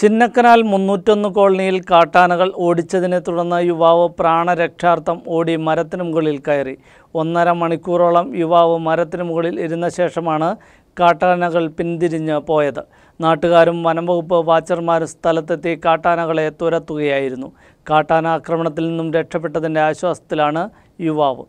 ചിന്നക്കനാൽ മുന്നൂറ്റൊന്ന് കോളനിയിൽ കാട്ടാനകൾ ഓടിച്ചതിനെ തുടർന്ന് യുവാവ് പ്രാണരക്ഷാർത്ഥം ഓടി മരത്തിന് മുകളിൽ കയറി. ഒന്നര മണിക്കൂറോളം യുവാവ് മരത്തിന് മുകളിൽ ഇരുന്ന ശേഷമാണ് കാട്ടാനകൾ പിന്തിരിഞ്ഞ് പോയത്. നാട്ടുകാരും വനംവകുപ്പ് വാച്ചർമാരും സ്ഥലത്തെത്തി കാട്ടാനകളെ തുരത്തുകയായിരുന്നു. കാട്ടാന ആക്രമണത്തിൽ നിന്നും രക്ഷപ്പെട്ടതിന്റെ ആശ്വാസത്തിലാണ് യുവാവ്.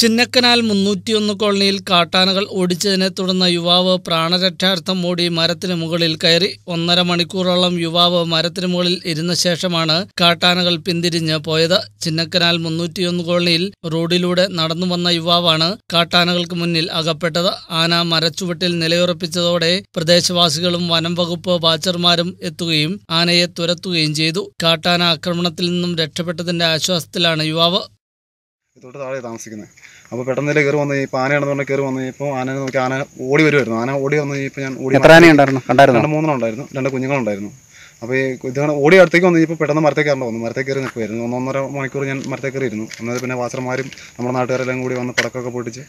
ചിന്നക്കനാൽ മുന്നൂറ്റിയൊന്ന് കോളനിയിൽ കാട്ടാനകൾ ഓടിച്ചതിനെ തുടർന്ന് യുവാവ് പ്രാണരക്ഷാർത്ഥം ഓടി മരത്തിന് മുകളിൽ കയറി ഒന്നര മണിക്കൂറോളം യുവാവ് മരത്തിന് മുകളിൽ ഇരുന്ന ശേഷമാണ് കാട്ടാനകൾ പിന്തിരിഞ്ഞ് പോയത്. ചിന്നക്കനാൽ മുന്നൂറ്റിയൊന്ന് കോളനിയിൽ റോഡിലൂടെ നടന്നു വന്ന യുവാവാണ് കാട്ടാനകൾക്ക് മുന്നിൽ അകപ്പെട്ടത്. ആന മരച്ചുവട്ടിൽ നിലയുറപ്പിച്ചതോടെ പ്രദേശവാസികളും വനം വകുപ്പ് വാച്ചർമാരും എത്തുകയും ആനയെ തുരത്തുകയും ചെയ്തു. കാട്ടാന ആക്രമണത്തിൽ നിന്നും രക്ഷപ്പെട്ടതിന്റെ ആശ്വാസത്തിലാണ് യുവാവ് തൊട്ട് താഴെ താമസിക്കുന്നത് അപ്പോൾ പെട്ടെന്ന് കയറി വന്ന് ഈ ആനയാണെന്ന് പറഞ്ഞാൽ കയറി വന്ന് ഇപ്പോൾ ആന നോക്കി ആന ഓടി വരുമായിരുന്നു ആന ഓടി വന്നു ഇപ്പോൾ ഞാൻ ഓടി എത്ര ആനയുണ്ടായിരുന്നു കണ്ടായിരുന്നു? രണ്ട് മൂന്നെണ്ണം ഉണ്ടായിരുന്നു. രണ്ട് കുഞ്ഞുങ്ങളുണ്ടായിരുന്നു. അപ്പോൾ ഈ ഇതാണ് ഓടി അടുത്തേക്ക് വന്നു ഇപ്പോൾ പെട്ടെന്ന് മരത്തേക്ക് കയറേണ്ട വന്നു. മരത്തേക്ക് കയറി നിൽക്കുമായിരുന്നു ഒന്നൊന്നര മണിക്കൂർ ഞാൻ മരത്തേക്ക് കയറി ഇരുന്നു എന്നാൽ പിന്നെ വാസർമാരും നമ്മുടെ നാട്ടുകാരെല്ലാം കൂടി വന്ന് പടക്കമൊക്കെ പൊട്ടിച്ച്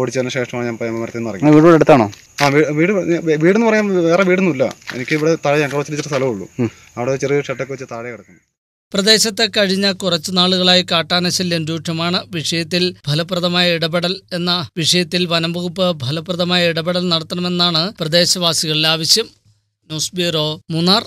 ഓടിച്ചതിന് ശേഷമാണ് ഞാൻ മരത്തിൽ നിന്ന് ഇറങ്ങി വീട് അടുത്താണോ? ആ വീട് വീട് വീടെന്ന് പറയാൻ വേറെ വീടൊന്നുമില്ല. എനിക്ക് ഇവിടെ താഴെ ഞങ്ങൾ വെച്ചിട്ട് സ്ഥലമേ ഉള്ളൂ. അവിടെ ചെറിയ ഷട്ടൊക്കെ വെച്ച് താഴെ കിടക്കുന്നു. പ്രദേശത്ത് കഴിഞ്ഞ കുറച്ചു നാളുകളായി കാട്ടാനശല്യം രൂക്ഷമാണ്. വിഷയത്തിൽ ഫലപ്രദമായ ഇടപെടൽ എന്ന വിഷയത്തിൽ വനംവകുപ്പ് ഫലപ്രദമായ ഇടപെടൽ നടത്തണമെന്നാണ് പ്രദേശവാസികളുടെ ആവശ്യം. News bureau Munnar.